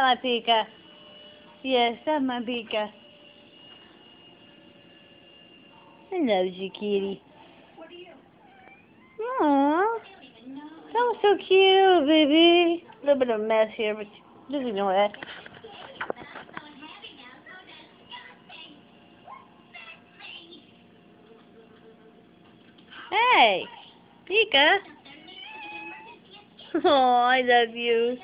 my Pika. Yes, that's my Pika. I love you, kitty. What are you? Aww. That was so cute, baby. A little bit of a mess here, but just ignore that. Hey, Pika. Oh, I love you.